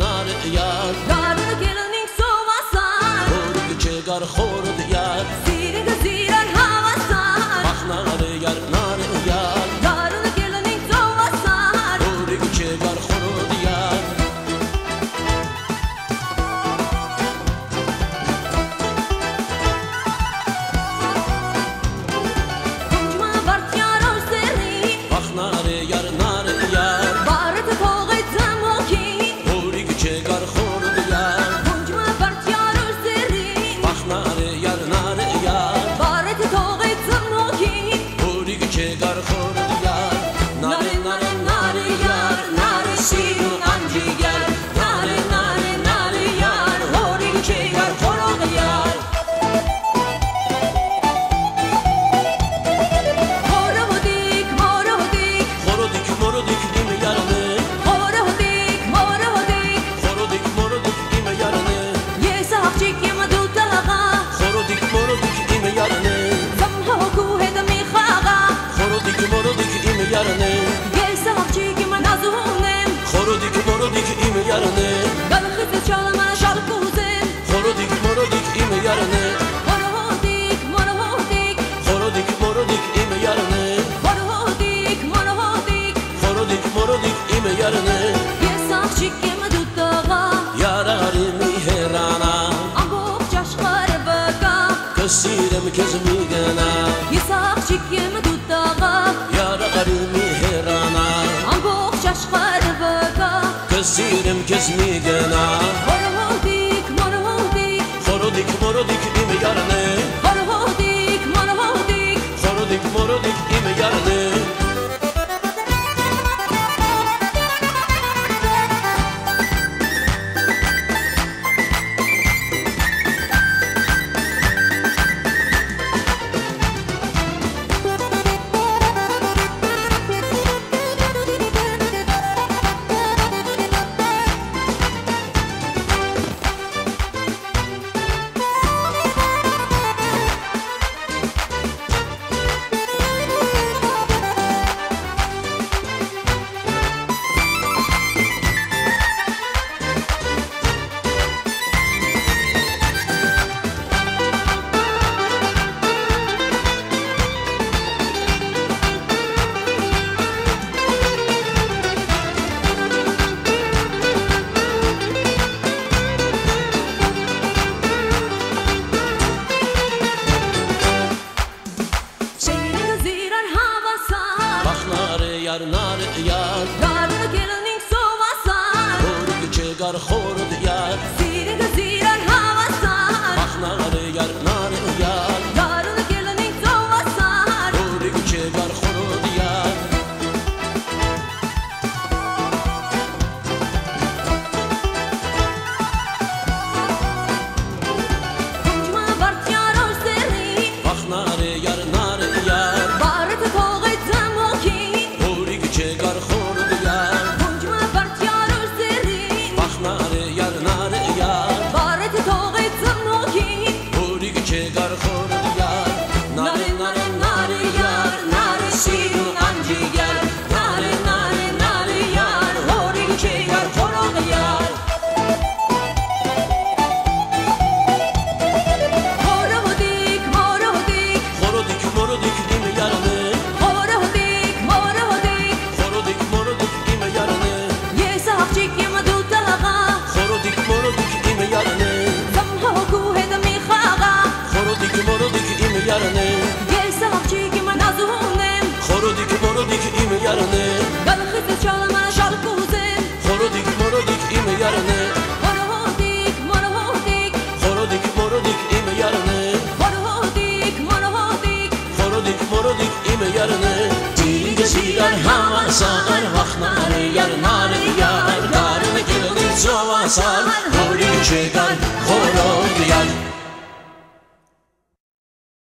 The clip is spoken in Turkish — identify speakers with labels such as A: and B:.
A: کنار یار
B: دارد که ننگ سو واسا
A: خورد چه گر خورد یار
B: سیر گزیر
A: يصير مكزني قناه yar hava sar
B: Vaxtlar yar nar yar Dar ve
A: gildi zova sar. Hori çıkar horol yar.